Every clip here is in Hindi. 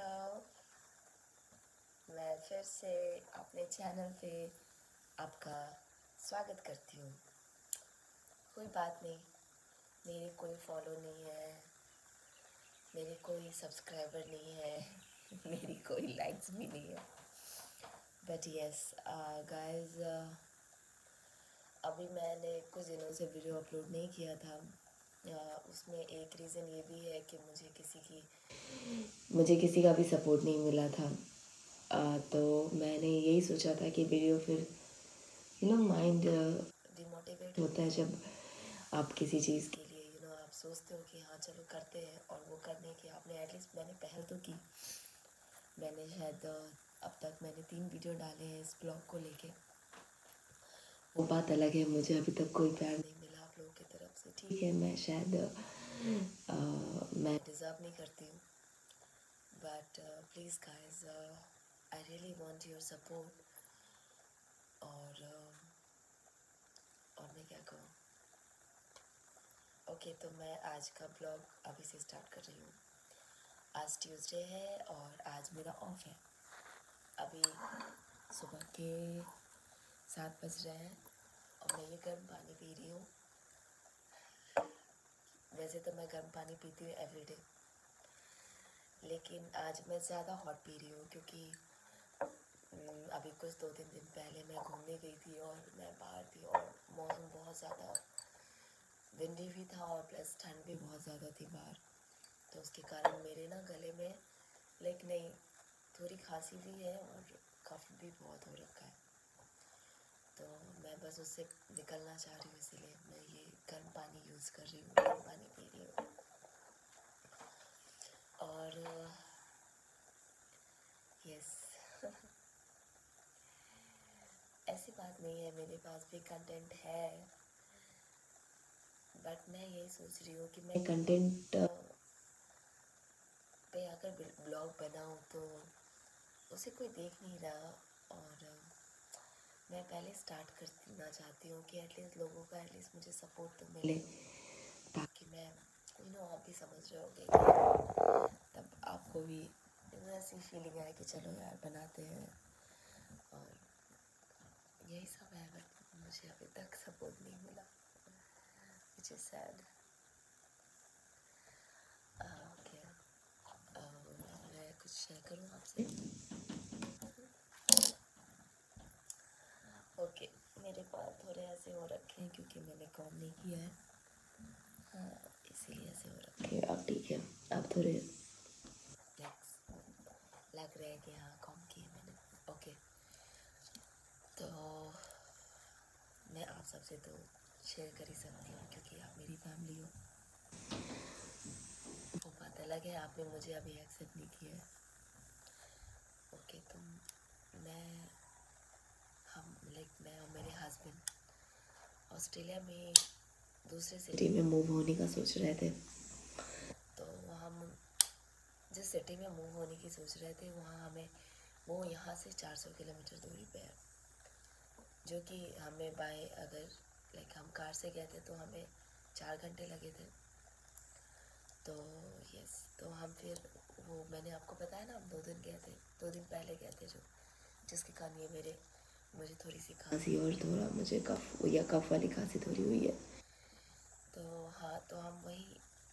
हेलो मैं फिर से अपने चैनल पे आपका स्वागत करती हूँ। कोई बात नहीं, मेरे कोई फॉलो नहीं है, मेरे कोई सब्सक्राइबर नहीं है, मेरी कोई लाइक्स भी नहीं है। बट यस गाइस अभी मैंने कुछ दिनों से वीडियो अपलोड नहीं किया था। उसमें एक रीज़न ये भी है कि मुझे किसी की मुझे किसी का भी सपोर्ट नहीं मिला था। uh, तो मैंने यही सोचा था कि वीडियो फिर यू नो माइंड डिमोटिवेट होता है जब आप किसी चीज़ के लिए यू नो आप सोचते हो कि हाँ चलो करते हैं और वो करने की आपने एटलीस्ट मैंने पहल तो की। मैंने शायद अब तक मैंने तीन वीडियो डाले हैं इस ब्लॉग को लेके। वो बात अलग है मुझे अभी तक कोई प्यार नहीं मिला आप लोगों की तरफ़ से ठीक है मैं शायद आ, मैं डिज़र्व नहीं करती हूँ। But please guys I really want your support और और मैं क्या कहूँ? ओके तो मैं आज का ब्लॉग अभी से स्टार्ट कर रही हूँ। आज ट्यूसडे है और आज मेरा ऑफ़ है। अभी सुबह के सात बज रहे हैं और मैं ये गर्म पानी पी रही हूँ। वैसे तो मैं गर्म पानी पीती हूँ एवरीडे लेकिन आज मैं ज़्यादा हॉट पी रही हूँ क्योंकि अभी कुछ दो तीन दिन पहले मैं घूमने गई थी और मैं बाहर थी और मौसम बहुत ज़्यादा विंडी भी था और प्लस ठंड भी बहुत ज़्यादा थी बाहर। तो उसके कारण मेरे ना गले में लाइक नहीं, थोड़ी खांसी भी है और कफ भी बहुत हो रखा है। तो मैं बस उससे निकलना चाह रही हूँ इसीलिए मैं ये गर्म पानी यूज़ कर रही हूँ गर्म पानी पी रही हूँ। और यस ऐसी बात नहीं है मेरे पास भी कंटेंट है। बट मैं यही सोच रही हूँ कि मैं कंटेंट पे अगर ब्लॉग बनाऊँ तो उसे कोई देख नहीं रहा और मैं पहले स्टार्ट करना चाहती हूँ कि एटलीस्ट लोगों का एटलीस्ट मुझे सपोर्ट तो मिले। ताकि मैं यू नो आप भी समझ रहे होगे तब आपको भी ऐसी फीलिंग आए कि चलो यार, बनाते हैं। और यही सब है, बट मुझे अभी तक सपोर्ट नहीं मिला। इज़ सैड ओके मैं कुछ शेयर करूँ आपसे ओके मेरे पास थोड़े ऐसे हो रखे हैं क्योंकि मैंने कॉम नहीं किया है। हाँ इसीलिए ऐसे हो रखे अब ठीक है अब थोड़े लग रहे हैं कि हाँ कॉम किए मैंने। ओके तो मैं आप सबसे तो शेयर कर ही सकती हूँ क्योंकि आप मेरी फैमिली हो। वो बात अलग है आपने मुझे अभी एक्सेप्ट नहीं किया है। ओके तो मैं हम लाइक मैं और मेरे हस्बैंड ऑस्ट्रेलिया में दूसरे सिटी में मूव होने का सोच रहे थे। तो हम जिस सिटी में मूव होने की सोच रहे थे वहाँ हमें वो यहाँ से 400 किलोमीटर दूरी पे है। जो कि हमें बाय अगर लाइक हम कार से गए थे तो हमें चार घंटे लगे थे। तो यस तो हम फिर वो मैंने आपको बताया ना हम दो दिन गए थे दो दिन पहले गए थे जो जिसके कारण ये मेरे मुझे थोड़ी सी खांसी और थोड़ा मुझे कफ या कफ वाली खांसी थोड़ी हुई है। तो हाँ तो हम वही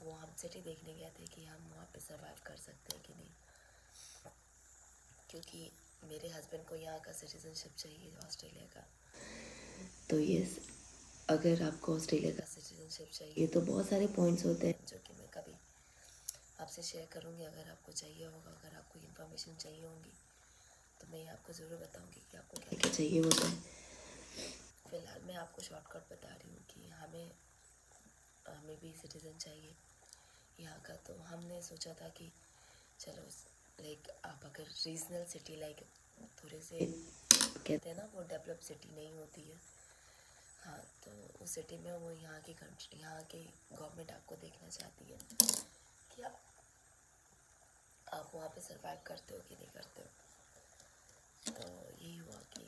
वो हम सिटी देखने गए थे कि हम वहाँ पे सर्वाइव कर सकते हैं कि नहीं। क्योंकि मेरे हस्बैंड को यहाँ का सिटीज़नशिप चाहिए ऑस्ट्रेलिया का। तो ये अगर आपको ऑस्ट्रेलिया का सिटीज़नशिप चाहिए। तो बहुत सारे पॉइंट्स होते हैं। जो कि मैं कभी आपसे शेयर करूँगी अगर आपको चाहिए होगा अगर आपको इन्फॉर्मेशन चाहिए होगी। तो मैं आपको ज़रूर बताऊँगी कि आपको क्या क्या चाहिए होता है। फ़िलहाल मैं आपको शॉर्टकट बता रही हूँ कि हमें हमें भी सिटीज़न चाहिए यहाँ का। तो हमने सोचा था कि चलो लाइक आप अगर रीजनल सिटी लाइक थोड़े से कहते हैं ना वो डेवलप सिटी नहीं होती है। हाँ तो उस सिटी में वो यहाँ की कंट्री यहाँ की गवर्नमेंट आपको देखना चाहती है कि आप आप वहाँ पे सरवाइव करते हो कि नहीं करते हो। तो यही हुआ कि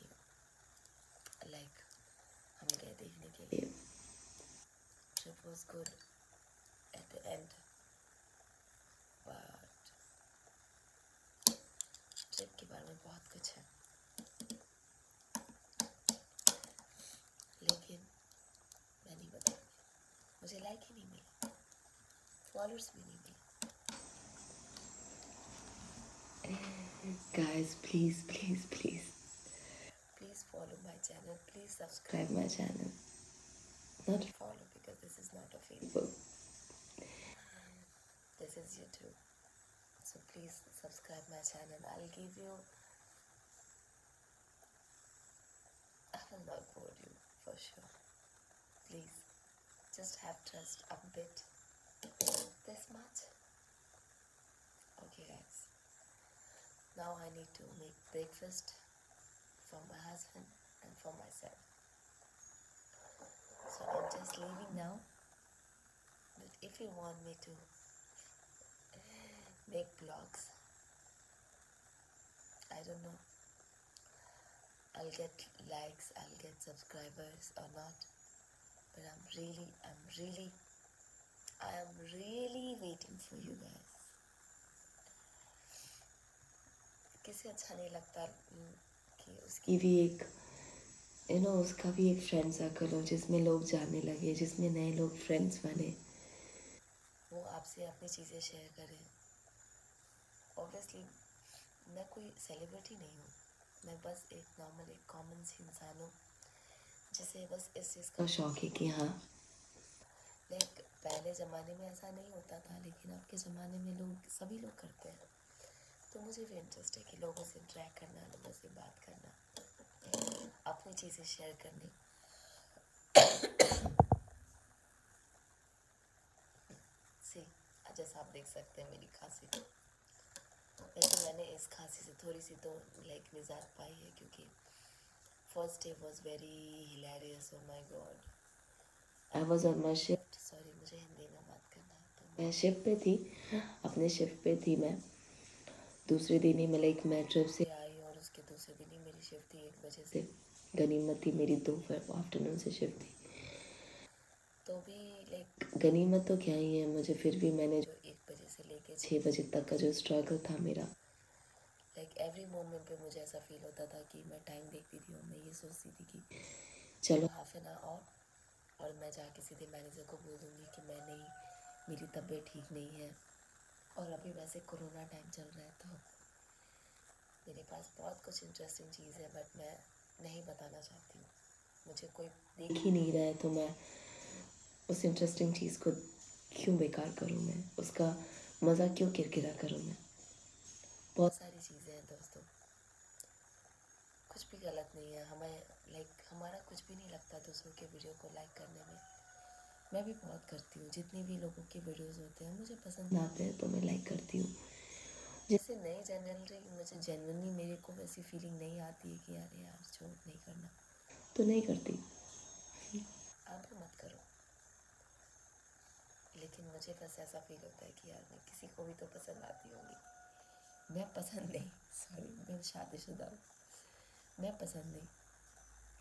लाइक हम गए देखने के लिए trip was good at the end but बारे में बहुत कुछ है लेकिन मैं नहीं बताऊँगी मुझे लाइक ही नहीं मिला फॉलोअर्स भी नहीं मिले guys please please please. Please follow my channel. Please subscribe. My channel. Not follow because this is not a facebook. Facebook. this is youtube. So please subscribe my channel. I'll give you i will not bore you for sure. Please just have trust a bit. This much? Okay guys now i need to make breakfast for my husband and for myself. So i'm just leaving now. But if you want me to make vlogs i don't know. I'll get likes i'll get subscribers or not. But i'm really i'm really i am really waiting for you guys किसे अच्छा नहीं लगता कि उसकी भी एक यू नो उसका भी एक फ्रेंड सर्कल हो जिसमें लोग जाने लगे जिसमें नए लोग फ्रेंड्स बने। वो आपसे अपनी चीज़ें शेयर करें। ऑब्वियसली मैं कोई सेलिब्रिटी नहीं हूँ। मैं बस एक नॉर्मल एक कॉमन सी इंसान हूँ जिसे बस इस चीज़ का का शौक है कि हाँ। लाइक पहले ज़माने में ऐसा नहीं होता था लेकिन अब के ज़माने में लोग सभी लोग करते हैं। तो मुझे भी इंटरेस्ट है कि लोगों से इंटरेक्ट करना लोगों से बात करना अपनी चीज़ें शेयर करनी। सी जैसा आप देख सकते हैं मेरी खांसी। लेकिन मैंने इस खांसी से थोड़ी सी तो लाइक निजात पाई है क्योंकि first day was very hilarious oh my god I was on my shift sorry मुझे हिंदी में बात करना है तो मैं शिफ्ट पे थी अपने शिफ्ट पे थी मैं। दूसरे दिन ही मैं लाइक मैं ट्रिप से आई और उसके दूसरे दिन ही मेरी शिफ्ट थी एक बजे से। गनीमत थी मेरी दो आफ्टरनून से शिफ्ट थी। तो भी लाइक गनीमत तो क्या ही है मुझे फिर भी मैंने जो एक बजे से लेके छः बजे तक का जो स्ट्रगल था मेरा लाइक एवरी मोमेंट पे मुझे ऐसा फील होता था कि मैं टाइम देखती थी और मैं ये सोचती थी कि चलो। हाफ़ एन आवर और और मैं जाके सीधे मैनेजर को बोल दूँगी कि मैं नहीं मेरी तबीयत ठीक नहीं है। और अभी वैसे कोरोना टाइम चल रहा है तो मेरे पास बहुत कुछ इंटरेस्टिंग चीज़ है बट मैं नहीं बताना चाहती हूँ। मुझे कोई देख ही नहीं रहा है तो मैं उस इंटरेस्टिंग चीज़ को क्यों बेकार करूँ मैं? उसका मज़ा क्यों किरकिरा करूँ मैं? बहुत सारी चीज़ें हैं दोस्तों। कुछ भी गलत नहीं है। हमें लाइक हमारा कुछ भी नहीं लगता दूसरों के वीडियो को लाइक करने में। मैं भी बहुत करती हूँ। जितने भी लोगों के वीडियोस होते हैं मुझे पसंद आते हैं। तो मैं लाइक करती हूँ। जैसे नई जनरली मुझे जेनवनली मेरे को वैसी फीलिंग नहीं आती है कि यार यार छोड़ नहीं करना। तो नहीं करती। आप भी मत करो। लेकिन मुझे बस ऐसा फील होता है कि यार मैं किसी को भी तो पसंद आती होंगी। मैं पसंद नहीं सॉरी मैं शादीशुदा हूँ। मैं पसंद नहीं।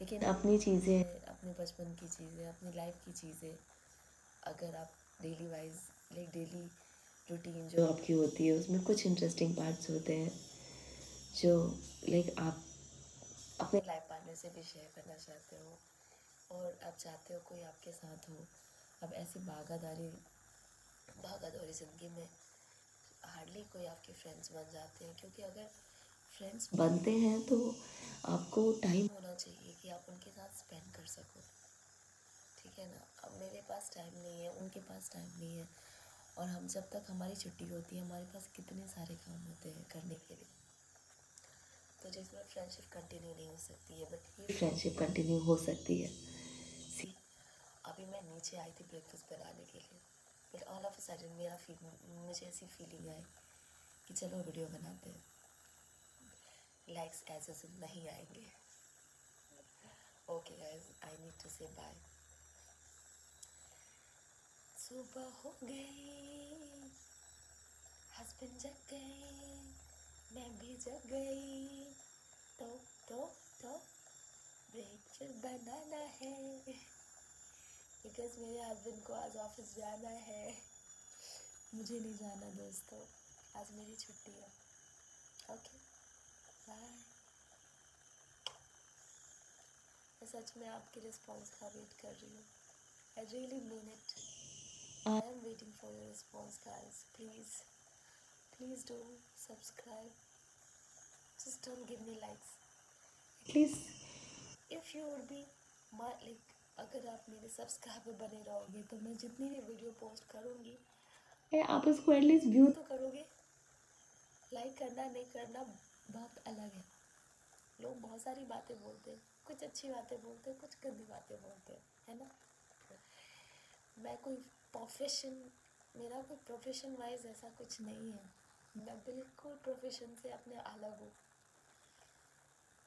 लेकिन अपनी चीज़ें। अपने बचपन की चीज़ें अपनी लाइफ की चीज़ें अगर आप daily wise like daily routine जो आपकी होती है उसमें कुछ इंटरेस्टिंग पार्ट्स होते हैं जो लाइक आप अपने लाइफ पार्टनर से भी शेयर करना चाहते हो और आप चाहते हो कोई आपके साथ हो अब ऐसी भागादारी भागादौड़ी ज़िंदगी में हार्डली कोई आपके फ्रेंड्स बन जाते हैं क्योंकि अगर फ्रेंड्स बनते हैं तो आपको टाइम होना चाहिए कि आप उनके साथ स्पेंड कर सको। ठीक है ना अब मेरे पास टाइम नहीं है उनके पास टाइम नहीं है। और हम जब तक हमारी छुट्टी होती है हमारे पास कितने सारे काम होते हैं करने के लिए। तो जिसमें फ्रेंडशिप कंटिन्यू नहीं हो सकती है बट ये फ्रेंडशिप कंटिन्यू हो सकती है। सी अभी मैं नीचे आई थी ब्रेकफास्ट बनाने के लिए बट ऑल ऑफ़ सडन मेरा फील मुझे ऐसी फीलिंग आई कि चलो वीडियो बनाते हैं। लाइक्स एज नहीं आएँगे। Okay guys I need to say bye सुबह हो गई। हस्बैंड जग गए मैं भी जग गई। तो तो तो ब्रेकफास्ट बनाना है। बिकॉज़ मेरे हस्बैंड को आज ऑफ़िस जाना है। मुझे नहीं जाना दोस्तों, आज मेरी छुट्टी है। ओके बाय मैं सच में आपके रिस्पॉन्स का वेट कर रही हूँ। I really mean it I am waiting for your response guys please please do subscribe just don't give me likes at least if you would be my like अगर आप मेरे सब्सक्राइबर बने रहोगे तो मैं जितनी भी वीडियो पोस्ट करूँगी आप उसको एटलीस्ट व्यू तो करोगे। लाइक करना नहीं करना बात अलग है। लोग बहुत सारी बातें बोलते हैं। कुछ अच्छी बातें बोलते हैं कुछ गंदी बातें बोलते हैं। है ना? मैं कोई प्रोफेशन मेरा कोई प्रोफेशन वाइज ऐसा कुछ नहीं है। मैं बिल्कुल प्रोफेशन से अपने अलग हूँ।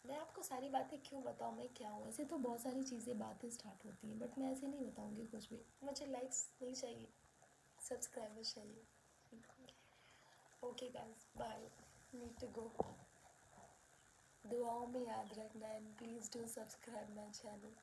मैं आपको सारी बातें क्यों बताऊँ, मैं क्या हूँ? ऐसे तो बहुत सारी चीज़ें, बातें स्टार्ट होती हैं बट मैं ऐसे नहीं बताऊँगी कुछ भी। मुझे लाइक्स नहीं चाहिए सब्सक्राइबर्स चाहिए। Okay guys bye need to go दुआओं में याद रखना and please do subscribe my channel